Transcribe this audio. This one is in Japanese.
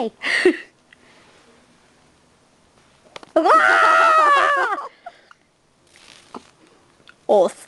い。うわー。おーす。